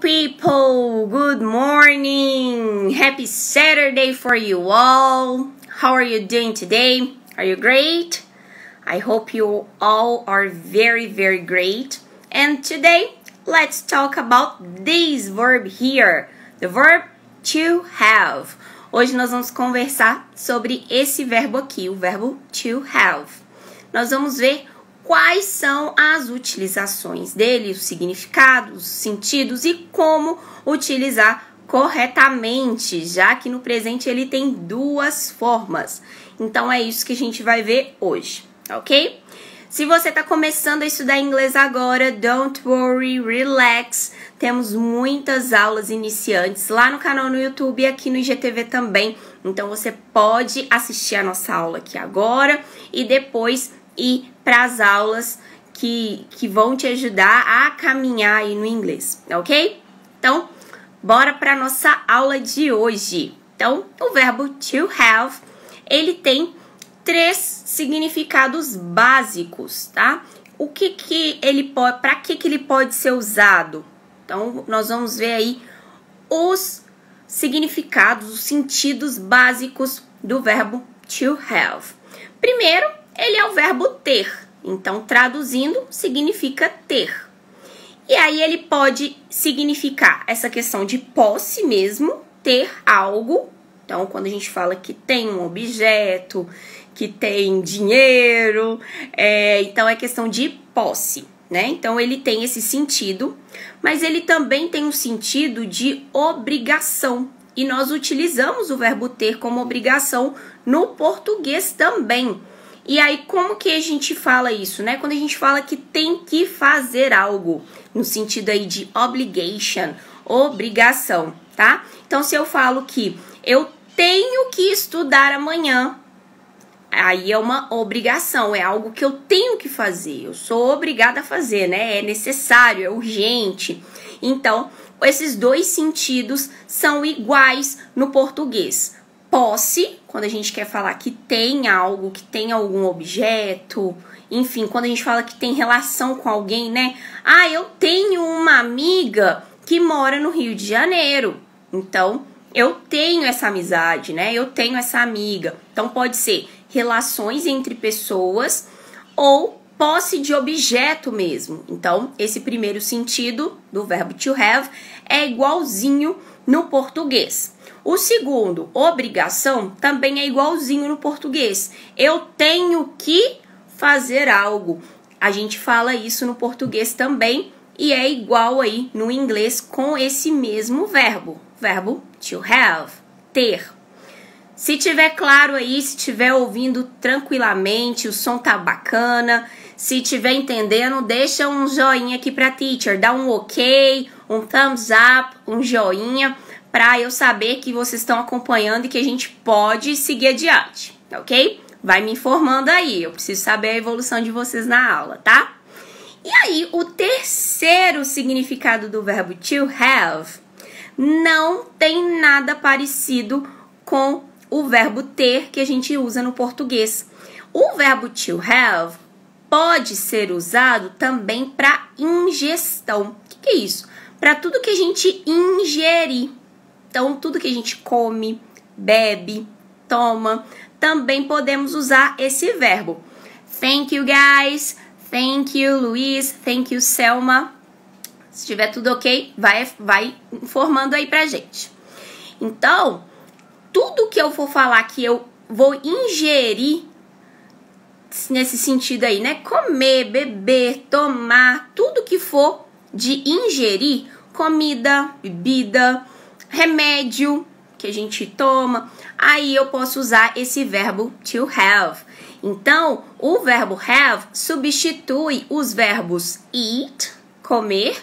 people, good morning. Happy Saturday for you all. How are you doing today? Are you great? I hope you all are very, very great. And today, let's talk about this verb here, the verb to have. Hoje nós vamos conversar sobre esse verbo aqui, o verbo to have. Nós vamos ver quais são as utilizações dele, os significados, os sentidos e como utilizar corretamente, já que no presente ele tem duas formas. Então é isso que a gente vai ver hoje, ok? Se você está começando a estudar inglês agora, don't worry, relax. Temos muitas aulas iniciantes lá no canal no YouTube e aqui no IGTV também. Então você pode assistir a nossa aula aqui agora e depois ir para as aulas que, que vão te ajudar a caminhar aí no inglês, ok? Então, bora para nossa aula de hoje. Então, o verbo to have, ele tem três significados básicos, tá? O que que ele pode, para que que ele pode ser usado? Então, nós vamos ver aí os significados, os sentidos básicos do verbo to have. Primeiro, ele é o verbo ter. Então, traduzindo, significa ter. E aí ele pode significar essa questão de posse mesmo, ter algo. Então, quando a gente fala que tem um objeto, que tem dinheiro, é, então é questão de posse, né? Então ele tem esse sentido, mas ele também tem um sentido de obrigação. E nós utilizamos o verbo ter como obrigação no português também. E aí, como que a gente fala isso, né? Quando a gente fala que tem que fazer algo, no sentido aí de obligation, obrigação, tá? Então, se eu falo que eu tenho que estudar amanhã, aí é uma obrigação, é algo que eu tenho que fazer, eu sou obrigada a fazer, né? É necessário, é urgente. Então, esses dois sentidos são iguais no português posse, quando a gente quer falar que tem algo, que tem algum objeto, enfim, quando a gente fala que tem relação com alguém, né? Ah, eu tenho uma amiga que mora no Rio de Janeiro. Então, eu tenho essa amizade, né? Eu tenho essa amiga. Então, pode ser relações entre pessoas ou posse de objeto mesmo. Então, esse primeiro sentido do verbo to have é igualzinho no português. O segundo, obrigação, também é igualzinho no português. Eu tenho que fazer algo. A gente fala isso no português também e é igual aí no inglês com esse mesmo verbo, verbo to have, ter. Se tiver claro aí, se tiver ouvindo tranquilamente, o som tá bacana, se tiver entendendo, deixa um joinha aqui para teacher, dá um OK, um thumbs up, um joinha para eu saber que vocês estão acompanhando e que a gente pode seguir adiante, ok? Vai me informando aí, eu preciso saber a evolução de vocês na aula, tá? E aí, o terceiro significado do verbo to have não tem nada parecido com o verbo ter que a gente usa no português. O verbo to have pode ser usado também para ingestão. O que, que é isso? Para tudo que a gente ingerir. Então, tudo que a gente come, bebe, toma, também podemos usar esse verbo. Thank you, guys. Thank you, Luiz. Thank you, Selma. Se tiver tudo ok, vai, vai informando aí pra gente. Então, tudo que eu for falar que eu vou ingerir nesse sentido aí, né? Comer, beber, tomar, tudo que for de ingerir, comida, bebida, remédio que a gente toma, aí eu posso usar esse verbo to have. Então, o verbo have substitui os verbos eat, comer,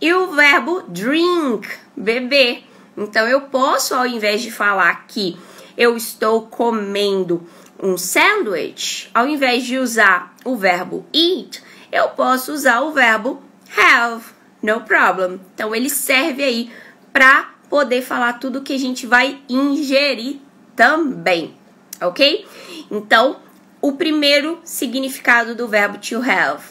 e o verbo drink, beber. Então, eu posso, ao invés de falar que eu estou comendo um sanduíche, ao invés de usar o verbo eat, eu posso usar o verbo have, no problem. Então, ele serve aí para poder falar tudo que a gente vai ingerir também, ok? Então, o primeiro significado do verbo to have,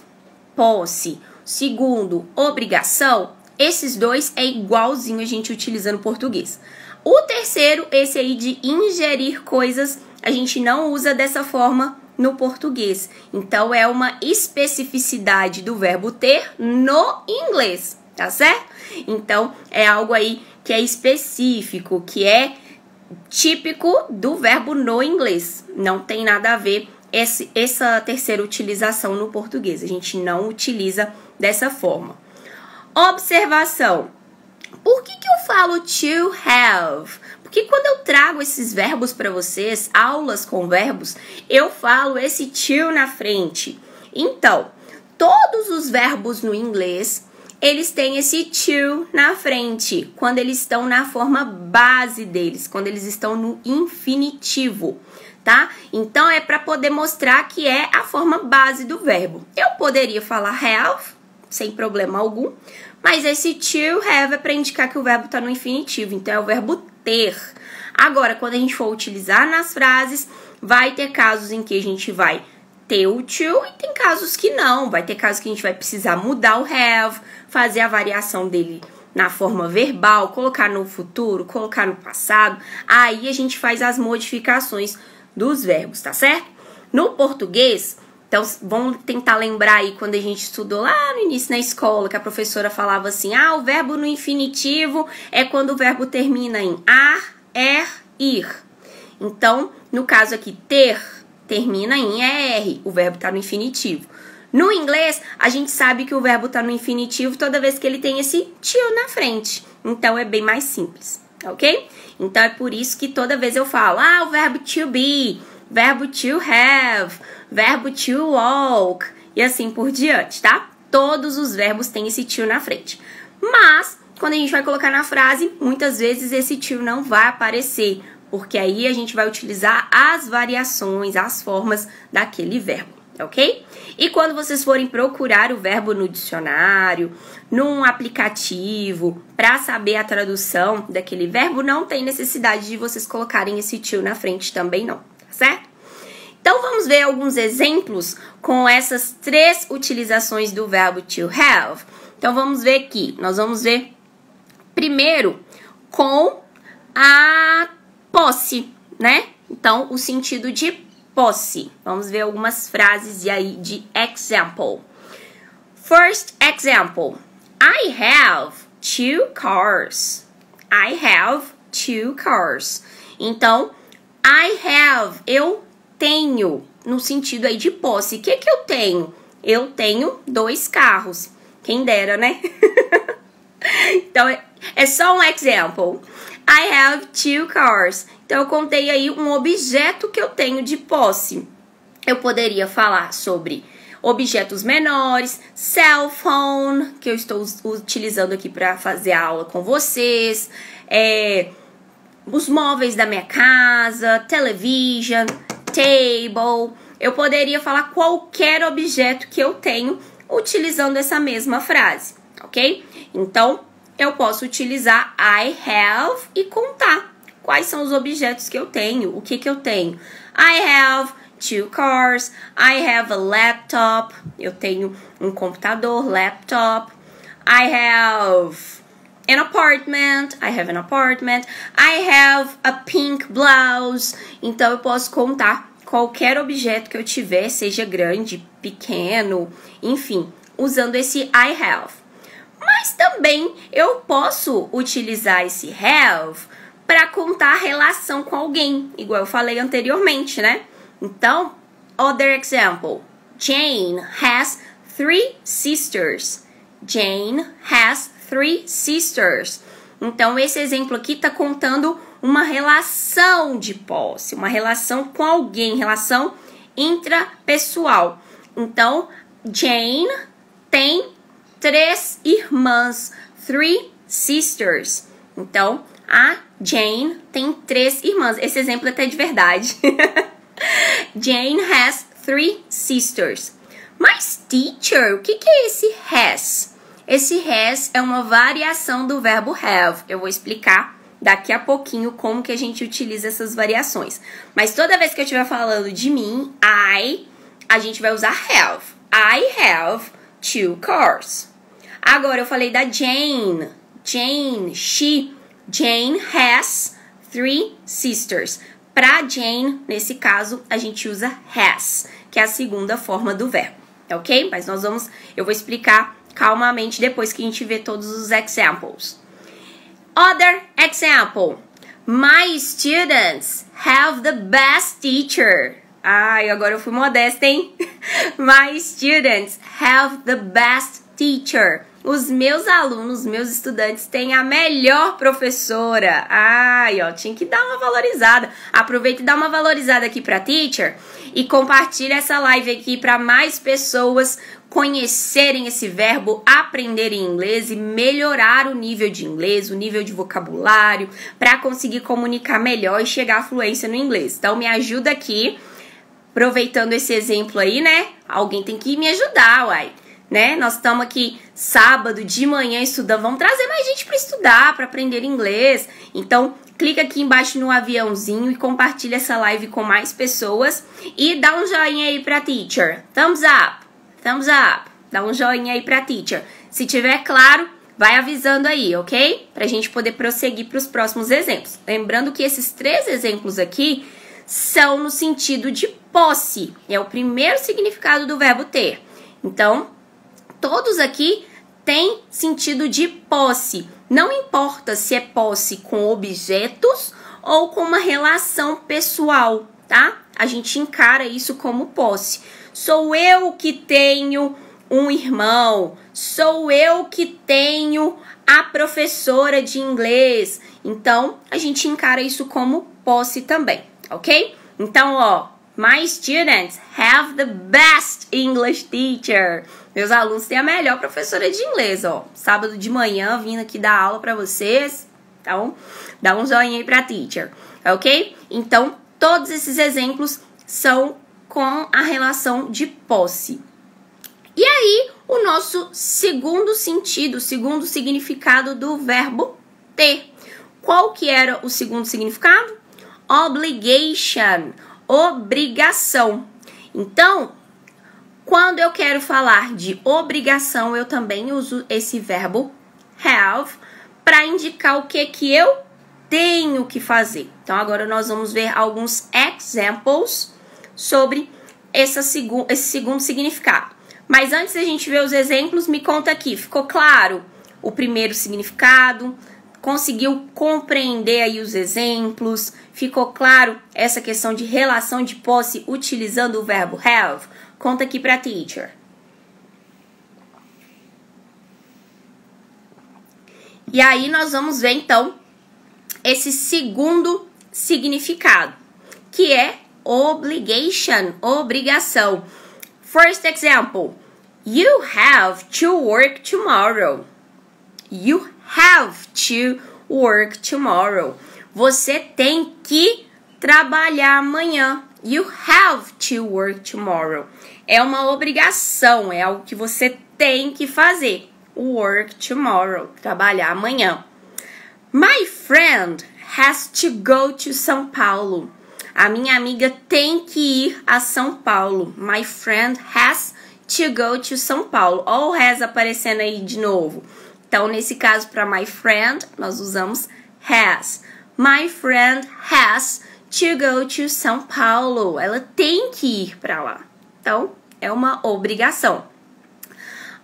posse. Segundo, obrigação. esses dois é igualzinho a gente utiliza no português. O terceiro, esse aí de ingerir coisas, a gente não usa dessa forma no português. Então é uma especificidade do verbo ter no inglês, tá certo? Então é algo aí que é específico, que é típico do verbo no inglês. Não tem nada a ver esse, essa terceira utilização no português. A gente não utiliza dessa forma. Observação. Por que, que eu falo to have? Porque quando eu trago esses verbos para vocês, aulas com verbos, eu falo esse to na frente. Então, todos os verbos no inglês, eles têm esse to na frente, quando eles estão na forma base deles, quando eles estão no infinitivo, tá? Então é para poder mostrar que é a forma base do verbo. Eu poderia falar have sem problema algum, mas esse to have é para indicar que o verbo está no infinitivo, então é o verbo ter. Agora, quando a gente for utilizar nas frases, vai ter casos em que a gente vai ter o to e tem casos que não. Vai ter casos que a gente vai precisar mudar o have, fazer a variação dele na forma verbal, colocar no futuro, colocar no passado. Aí a gente faz as modificações dos verbos, tá certo? No português, então, vamos tentar lembrar aí quando a gente estudou lá no início na escola, que a professora falava assim: ah, o verbo no infinitivo é quando o verbo termina em ar, er, ir. Então, no caso aqui, ter termina em er, o verbo está no infinitivo. No inglês, a gente sabe que o verbo está no infinitivo toda vez que ele tem esse to na frente. Então, é bem mais simples, ok? Então, é por isso que toda vez eu falo, ah, o verbo to be, verbo to have verbo to walk e assim por diante, tá? Todos os verbos têm esse to na frente. Mas, quando a gente vai colocar na frase, muitas vezes esse to não vai aparecer, porque aí a gente vai utilizar as variações, as formas daquele verbo, ok? E quando vocês forem procurar o verbo no dicionário, num aplicativo, para saber a tradução daquele verbo, não tem necessidade de vocês colocarem esse to na frente também não, certo? Então vamos ver alguns exemplos com essas três utilizações do verbo to have. Então vamos ver aqui. Nós vamos ver primeiro com a posse, né? Então o sentido de posse. Vamos ver algumas frases de aí de example. First example. I have two cars. I have two cars. Então, I have, eu tenho, no sentido aí de posse. O que, que eu tenho? Eu tenho dois carros. Quem dera, né? então, é, é só um exemplo. I have two cars. Então, eu contei aí um objeto que eu tenho de posse. Eu poderia falar sobre objetos menores, cell phone, que eu estou utilizando aqui para fazer a aula com vocês, é, os móveis da minha casa, television, table. Eu poderia falar qualquer objeto que eu tenho utilizando essa mesma frase, ok? Então, eu posso utilizar I have e contar quais são os objetos que eu tenho, o que que eu tenho. I have two cars, I have a laptop, eu tenho um computador, laptop. I have an apartment, I have an apartment, I have a pink blouse. Então eu posso contar qualquer objeto que eu tiver, seja grande, pequeno, enfim, usando esse I have. Mas também eu posso utilizar esse have para contar relação com alguém, igual eu falei anteriormente, né? Então, other example. Jane has three sisters. Jane has three sisters. Então, esse exemplo aqui está contando uma relação de posse, uma relação com alguém, relação intrapessoal. Então, Jane tem três irmãs, three sisters. Então, a Jane tem três irmãs. Esse exemplo é até de verdade. Jane has three sisters. Mas, teacher, o que, que é esse has? Esse has é uma variação do verbo have. Eu vou explicar daqui a pouquinho como que a gente utiliza essas variações. Mas toda vez que eu estiver falando de mim, I, a gente vai usar have. I have two cars. Agora eu falei da Jane. Jane, she, Jane has three sisters. Para Jane, nesse caso, a gente usa has, que é a segunda forma do verbo, ok? Mas nós vamos, eu vou explicar calmamente depois que a gente vê todos os examples. Other example. My students have the best teacher. Ai, agora eu fui modesta, hein? My students have the best teacher. Os meus alunos, meus estudantes têm a melhor professora. Ai, ó, tinha que dar uma valorizada. Aproveita e dá uma valorizada aqui para teacher e compartilha essa live aqui para mais pessoas conhecerem esse verbo, aprenderem inglês e melhorar o nível de inglês, o nível de vocabulário, para conseguir comunicar melhor e chegar à fluência no inglês. Então me ajuda aqui, aproveitando esse exemplo aí, né? Alguém tem que me ajudar, uai. Né? Nós estamos aqui sábado de manhã estudando, vamos trazer mais gente para estudar, para aprender inglês. Então, clica aqui embaixo no aviãozinho e compartilha essa live com mais pessoas e dá um joinha aí para teacher. Thumbs up. Thumbs up. Dá um joinha aí pra teacher. Se tiver claro, vai avisando aí, ok? Pra gente poder prosseguir para os próximos exemplos. Lembrando que esses três exemplos aqui são no sentido de posse. É o primeiro significado do verbo ter. Então, todos aqui têm sentido de posse. Não importa se é posse com objetos ou com uma relação pessoal, tá? A gente encara isso como posse. Sou eu que tenho um irmão, sou eu que tenho a professora de inglês. Então, a gente encara isso como posse também, ok? Então, ó, my students have the best English teacher. Meus alunos têm a melhor professora de inglês, ó. Sábado de manhã vindo aqui dar aula para vocês. Então, dá um joinha aí pra teacher, ok? Então, todos esses exemplos são com a relação de posse. E aí, o nosso segundo sentido, segundo significado do verbo ter. Qual que era o segundo significado? Obligation, obrigação. Então, quando eu quero falar de obrigação, eu também uso esse verbo have para indicar o que que eu tenho que fazer. Então, agora nós vamos ver alguns examples sobre essa segu esse segundo significado. Mas antes da gente ver os exemplos, me conta aqui, ficou claro o primeiro significado? Conseguiu compreender aí os exemplos? Ficou claro essa questão de relação de posse utilizando o verbo have? Conta aqui para teacher. E aí nós vamos ver então esse segundo significado, que é obligation, obrigação. First example, you have to work tomorrow. You have to work tomorrow. Você tem que trabalhar amanhã. You have to work tomorrow. É uma obrigação, é algo que você tem que fazer. Work tomorrow, trabalhar amanhã. My friend has to go to São Paulo. A minha amiga tem que ir a São Paulo. My friend has to go to São Paulo. Olha o has aparecendo aí de novo. Então, nesse caso, para my friend, nós usamos has. My friend has to go to São Paulo. Ela tem que ir para lá. Então, é uma obrigação.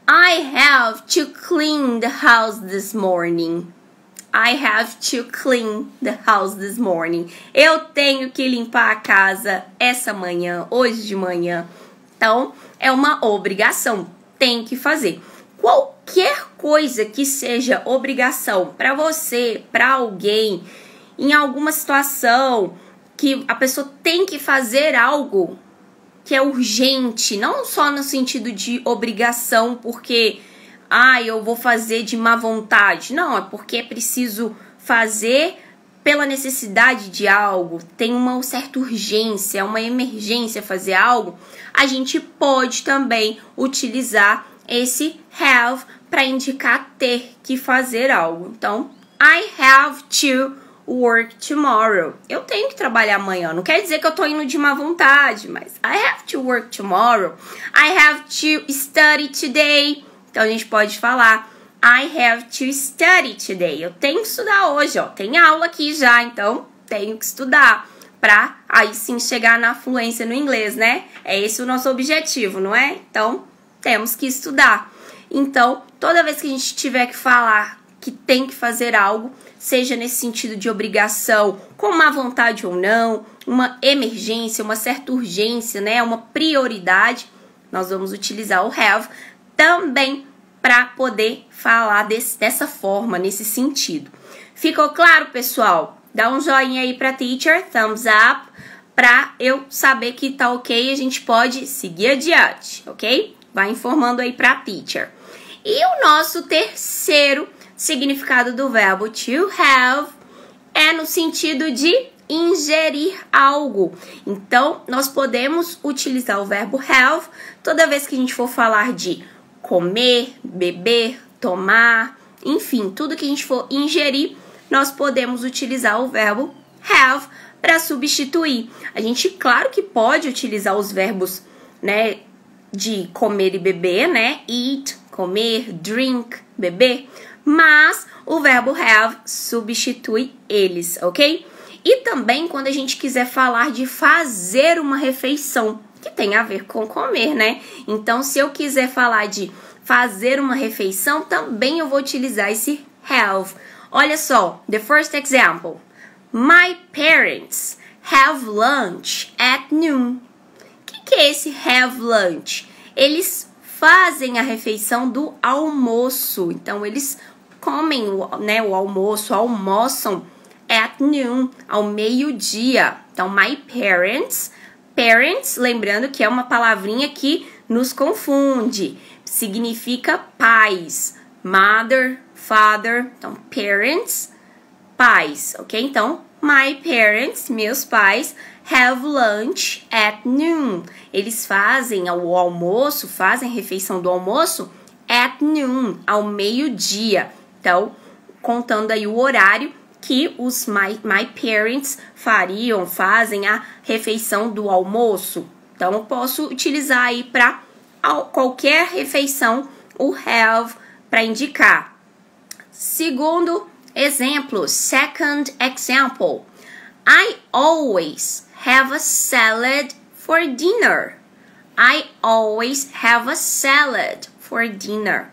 I have to clean the house this morning. I have to clean the house this morning. Eu tenho que limpar a casa essa manhã, hoje de manhã. Então, é uma obrigação, tem que fazer. Qualquer coisa que seja obrigação para você, para alguém, em alguma situação que a pessoa tem que fazer algo que é urgente, não só no sentido de obrigação, porque ah, eu vou fazer de má vontade. Não, é porque é preciso fazer pela necessidade de algo, tem uma certa urgência, uma emergência fazer algo, a gente pode também utilizar esse have para indicar ter que fazer algo. Então, I have to work tomorrow. Eu tenho que trabalhar amanhã. Não quer dizer que eu tô indo de má vontade, mas I have to work tomorrow. I have to study today. Então a gente pode falar I have to study today. Eu tenho que estudar hoje, ó. Tem aula aqui já, então tenho que estudar para aí sim chegar na fluência no inglês, né? É esse o nosso objetivo, não é? Então, temos que estudar. Então, toda vez que a gente tiver que falar que tem que fazer algo, seja nesse sentido de obrigação, com má vontade ou não, uma emergência, uma certa urgência, né, uma prioridade, nós vamos utilizar o have também para poder falar desse, dessa forma, nesse sentido. Ficou claro, pessoal? Dá um joinha aí para teacher, thumbs up, para eu saber que tá ok a gente pode seguir adiante, ok? Vai informando aí para teacher. E o nosso terceiro significado do verbo to have é no sentido de ingerir algo. Então, nós podemos utilizar o verbo have toda vez que a gente for falar de comer, beber, tomar, enfim, tudo que a gente for ingerir nós podemos utilizar o verbo have para substituir. A gente, claro que pode utilizar os verbos, né, de comer e beber, né? Eat, comer, drink, beber, mas o verbo have substitui eles, ok? E também quando a gente quiser falar de fazer uma refeição, que tem a ver com comer, né? Então, se eu quiser falar de fazer uma refeição, também eu vou utilizar esse have. Olha só, the first example. My parents have lunch at noon. O que, que é esse have lunch? Eles fazem a refeição do almoço. Então, eles comem né, o almoço, almoçam at noon, ao meio-dia. Então, my parents, parents, lembrando que é uma palavrinha que nos confunde, significa pais. Mother, father, então parents, pais, ok? Então, my parents, meus pais, have lunch at noon. Eles fazem o almoço, fazem a refeição do almoço at noon, ao meio-dia. Então, contando aí o horário que os my, my parents fariam, fazem a refeição do almoço. Então, eu posso utilizar aí para qualquer refeição o have para indicar. Segundo exemplo, second example. I always have a salad for dinner. I always have a salad for dinner.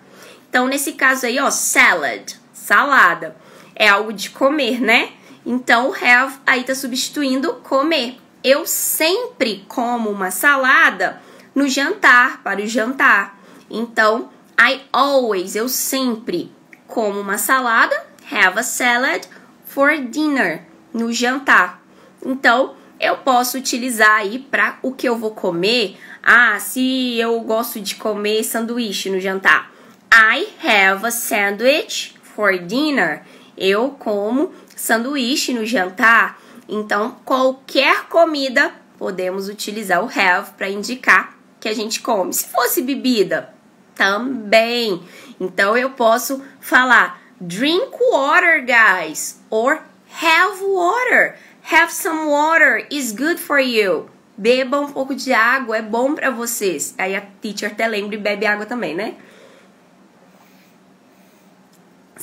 Então, nesse caso aí, ó, salad, salada, é algo de comer, né? Então, o have aí tá substituindo comer. Eu sempre como uma salada no jantar, para o jantar. Então, I always, eu sempre como uma salada, have a salad for dinner, no jantar. Então, eu posso utilizar aí para o que eu vou comer. Ah, se eu gosto de comer sanduíche no jantar. I have a sandwich for dinner. Eu como sanduíche no jantar. Então, qualquer comida podemos utilizar o have para indicar que a gente come. Se fosse bebida, também. Então eu posso falar drink water, guys, or have water. Have some water is good for you. Beba um pouco de água, é bom para vocês. Aí a teacher até lembra e bebe água também, né?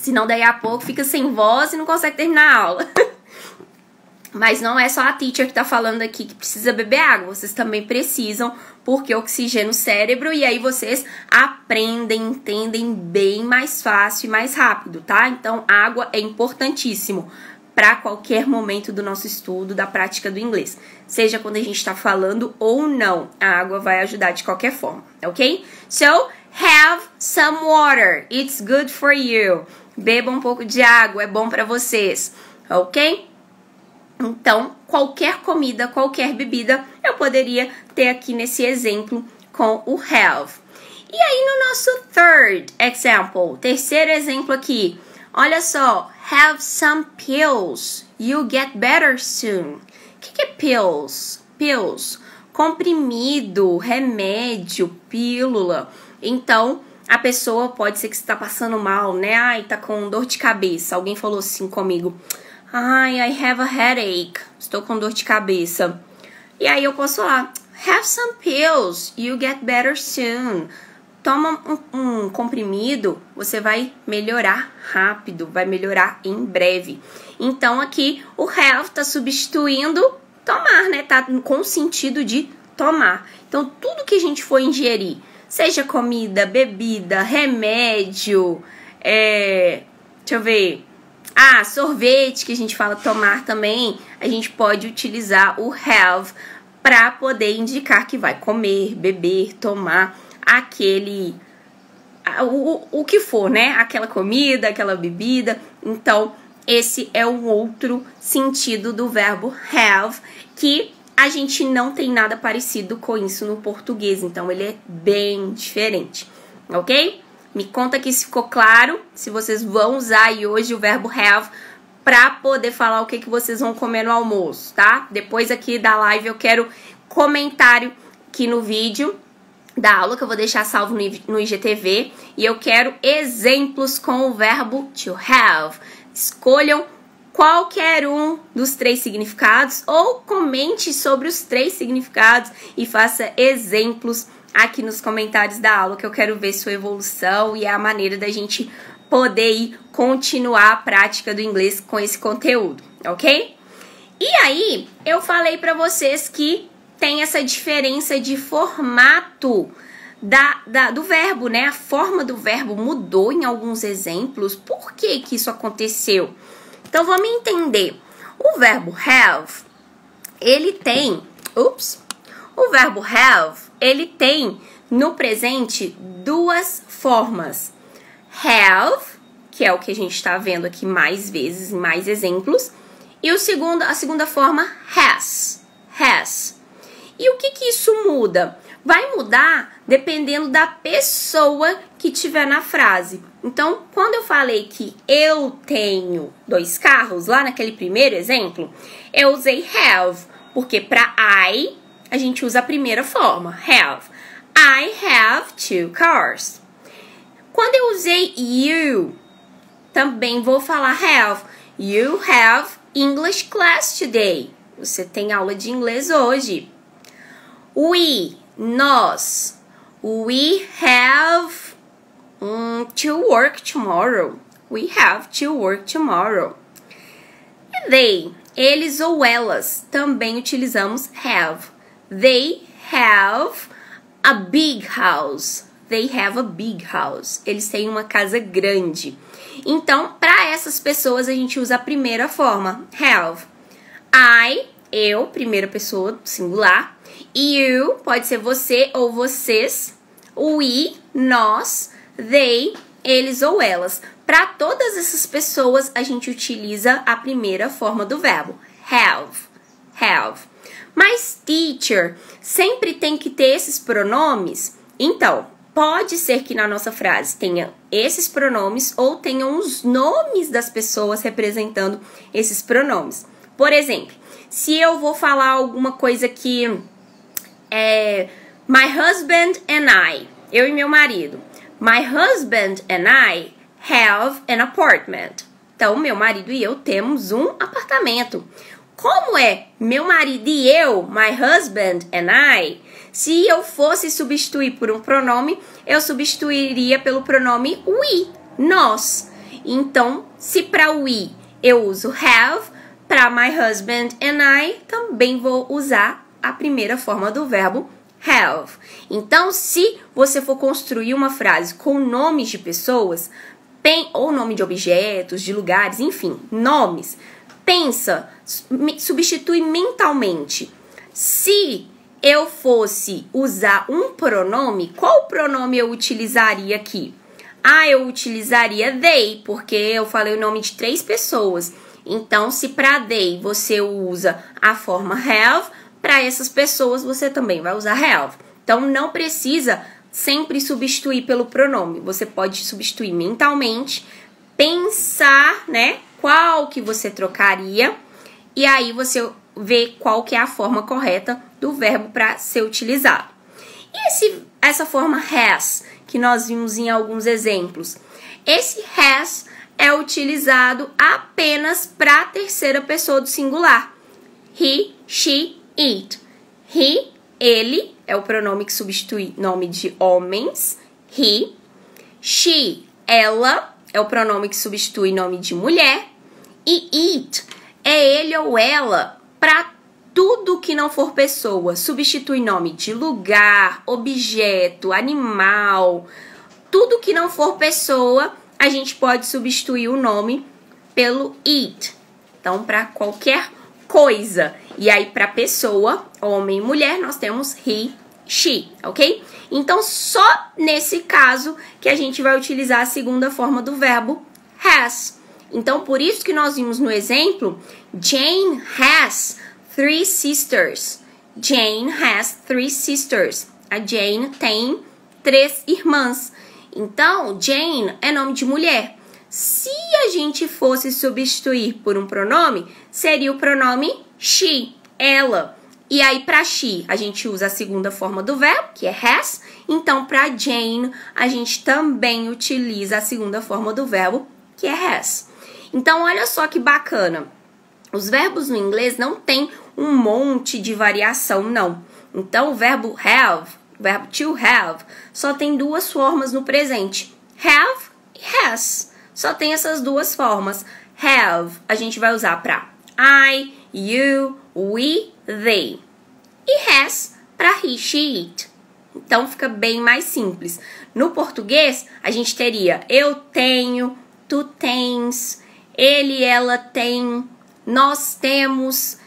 Senão daí a pouco fica sem voz e não consegue terminar a aula. Mas não é só a teacher que tá falando aqui que precisa beber água, vocês também precisam, porque oxigena o cérebro e aí vocês aprendem, entendem bem mais fácil e mais rápido, tá? Então, água é importantíssimo para qualquer momento do nosso estudo, da prática do inglês. Seja quando a gente está falando ou não, a água vai ajudar de qualquer forma, ok? So, have some water, it's good for you. Beba um pouco de água, é bom para vocês, ok? Então, qualquer comida, qualquer bebida, eu poderia ter aqui nesse exemplo com o have. E aí no nosso third example, terceiro exemplo aqui, olha só, have some pills, you get better soon. O que, que é pills? Pills, comprimido, remédio, pílula. Então, a pessoa pode ser que está passando mal, né? Ai, tá com dor de cabeça. Alguém falou assim comigo. Ai, I have a headache. Estou com dor de cabeça. E aí eu posso falar, have some pills, you get better soon. toma um, um comprimido, você vai melhorar rápido, vai melhorar em breve. Então aqui o have está substituindo tomar, né? Tá com sentido de tomar. Então tudo que a gente for ingerir, seja comida, bebida, remédio, é, deixa eu ver, ah, sorvete que a gente fala tomar também, a gente pode utilizar o have para poder indicar que vai comer, beber, tomar aquele o, o que for, né? Aquela comida, aquela bebida. Então, esse é um outro sentido do verbo have que a gente não tem nada parecido com isso no português, então ele é bem diferente, ok? Me conta aqui se ficou claro, se vocês vão usar aí hoje o verbo have para poder falar o que, que vocês vão comer no almoço, tá? Depois aqui da live eu quero comentário aqui no vídeo da aula que eu vou deixar salvo no IGTV e eu quero exemplos com o verbo to have. Escolham qualquer um dos três significados ou comente sobre os três significados e faça exemplos aqui nos comentários da aula que eu quero ver sua evolução e a maneira da gente poder ir continuar a prática do inglês com esse conteúdo, ok? E aí, eu falei para vocês que tem essa diferença de formato da, da, do verbo, né? A forma do verbo mudou em alguns exemplos. Por que que isso aconteceu? Então vamos entender. O verbo have, ele tem, ups, o verbo have, ele tem no presente duas formas. Have, que é o que a gente está vendo aqui mais vezes, mais exemplos, e o segundo, a segunda forma, has, has. E o que que isso muda? Vai mudar dependendo da pessoa que tiver na frase. Então, quando eu falei que eu tenho dois carros, lá naquele primeiro exemplo, eu usei have, porque para I a gente usa a primeira forma, have. I have two cars. Quando eu usei you, também vou falar have. You have English class today. Você tem aula de inglês hoje. We, nós. We have um, to work tomorrow. We have to work tomorrow. E they, eles ou elas, também utilizamos have. They have a big house. They have a big house. Eles têm uma casa grande. Então, para essas pessoas, a gente usa a primeira forma, have. I, eu, primeira pessoa singular. You, pode ser você ou vocês we, nós, they, eles ou elas. Para todas essas pessoas, a gente utiliza a primeira forma do verbo, have, have. Mas teacher, sempre tem que ter esses pronomes? Então, pode ser que na nossa frase tenha esses pronomes ou tenham os nomes das pessoas representando esses pronomes. Por exemplo, se eu vou falar alguma coisa que é My husband and I. Eu e meu marido. My husband and I have an apartment. Então, meu marido e eu temos um apartamento. Como é meu marido e eu, my husband and I, se eu fosse substituir por um pronome, eu substituiria pelo pronome we, nós. Então, se para we eu uso have, para my husband and I também vou usar a primeira forma do verbo have. Então, se você for construir uma frase com nomes de pessoas, ou nome de objetos, de lugares, enfim, nomes, pensa, substitui mentalmente. Se eu fosse usar um pronome, qual pronome eu utilizaria aqui? Ah, eu utilizaria they, porque eu falei o nome de três pessoas. Então, se para they você usa a forma have, para essas pessoas você também vai usar have. Então não precisa sempre substituir pelo pronome. Você pode substituir mentalmente, pensar, né, qual que você trocaria e aí você vê qual que é a forma correta do verbo para ser utilizado. E esse, essa forma has, que nós vimos em alguns exemplos, esse has é utilizado apenas para a terceira pessoa do singular. He, she, it. He, ele, é o pronome que substitui nome de homens he. She, ela, é o pronome que substitui nome de mulher. E it é ele ou ela para tudo que não for pessoa. Substitui nome de lugar, objeto, animal. Tudo que não for pessoa, a gente pode substituir o nome pelo it. Então, para qualquer coisa. E aí, para pessoa, homem e mulher, nós temos he, she, ok? Então, só nesse caso que a gente vai utilizar a segunda forma do verbo has. Então, por isso que nós vimos no exemplo, Jane has three sisters. Jane has three sisters. A Jane tem três irmãs. Então, Jane é nome de mulher. Se a gente fosse substituir por um pronome, seria o pronome she, ela. E aí, para she, a gente usa a segunda forma do verbo, que é has. Então, para Jane, a gente também utiliza a segunda forma do verbo, que é has. Então, olha só que bacana. Os verbos no inglês não tem um monte de variação, não. Então, o verbo have, o verbo to have, só tem duas formas no presente: have e has. Só tem essas duas formas. Have a gente vai usar para I, you, we, they. E has para he, she, it. Então fica bem mais simples. No português, a gente teria eu tenho, tu tens, ele, ela tem, nós temos,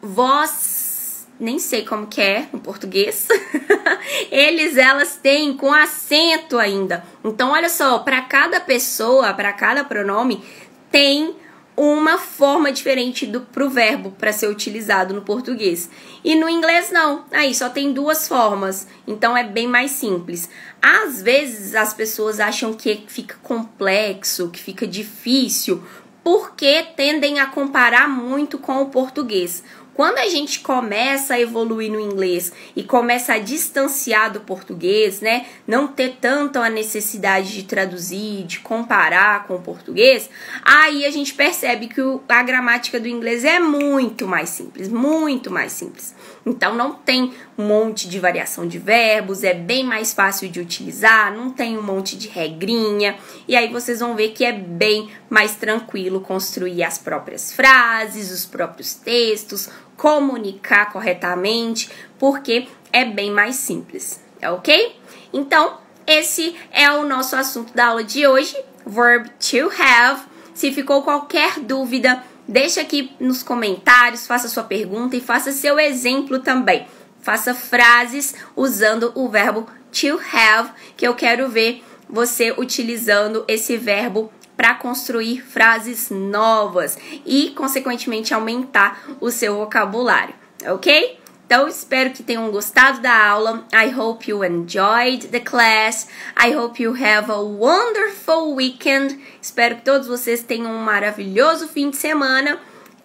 vós, nem sei como que é no português. Eles, elas têm com acento ainda. Então, olha só, para cada pessoa, para cada pronome, tem uma forma diferente do pro verbo para ser utilizado no português. E no inglês não. Aí só tem duas formas. Então é bem mais simples. Às vezes as pessoas acham que fica complexo, que fica difícil, porque tendem a comparar muito com o português. Quando a gente começa a evoluir no inglês e começa a distanciar do português, né? Não ter tanto a necessidade de traduzir, de comparar com o português, aí a gente percebe que a gramática do inglês é muito mais simples, muito mais simples. Então não tem um monte de variação de verbos, é bem mais fácil de utilizar, não tem um monte de regrinha, e aí vocês vão ver que é bem mais tranquilo construir as próprias frases, os próprios textos, comunicar corretamente, porque é bem mais simples, ok? Então, esse é o nosso assunto da aula de hoje, verb to have. Se ficou qualquer dúvida, Deixa aqui nos comentários, faça sua pergunta e faça seu exemplo também. Faça frases usando o verbo to have, que eu quero ver você utilizando esse verbo para construir frases novas e, consequentemente, aumentar o seu vocabulário, ok? Então, espero que tenham gostado da aula. I hope you enjoyed the class. I hope you have a wonderful weekend. Espero que todos vocês tenham um maravilhoso fim de semana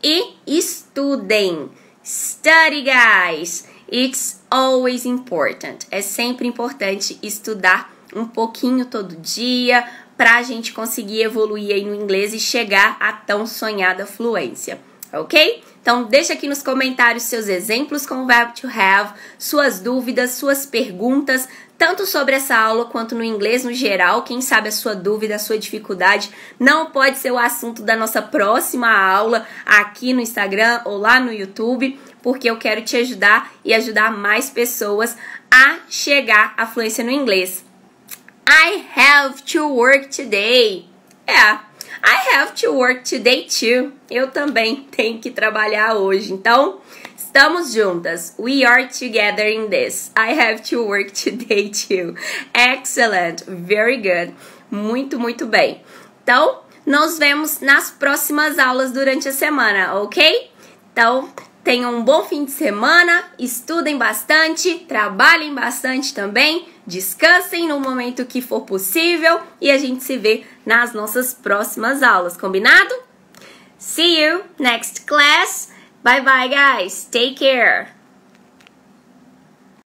e estudem. Study, guys. It's always important. É sempre importante estudar um pouquinho todo dia para a gente conseguir evoluir aí no inglês e chegar à tão sonhada fluência, ok? Então, deixa aqui nos comentários seus exemplos com o verbo to have, suas dúvidas, suas perguntas, tanto sobre essa aula quanto no inglês no geral. Quem sabe a sua dúvida, a sua dificuldade não pode ser o assunto da nossa próxima aula aqui no Instagram ou lá no YouTube, porque eu quero te ajudar e ajudar mais pessoas a chegar à fluência no inglês. I have to work today. É. I have to work today too. Eu também tenho que trabalhar hoje. Então, estamos juntas. We are together in this. I have to work today too. Excellent. Very good. Muito, muito bem. Então, nos vemos nas próximas aulas durante a semana, ok? Então, tenham um bom fim de semana, estudem bastante, trabalhem bastante também, descansem no momento que for possível e a gente se vê nas nossas próximas aulas, combinado? See you next class. Bye bye, guys. Take care.